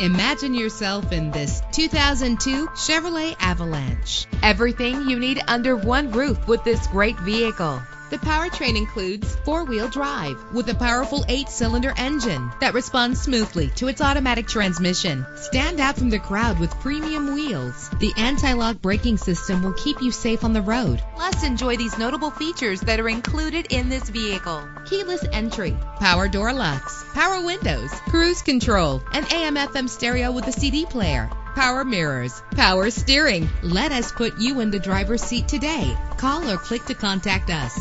Imagine yourself in this 2002 Chevrolet Avalanche. Everything you need under one roof with this great vehicle. The powertrain includes four-wheel drive with a powerful eight-cylinder engine that responds smoothly to its automatic transmission. Stand out from the crowd with premium wheels. The anti-lock braking system will keep you safe on the road. Plus, enjoy these notable features that are included in this vehicle. Keyless entry, power door locks, power windows, cruise control, an AM/FM stereo with a CD player, power mirrors, power steering. Let us put you in the driver's seat today. Call or click to contact us.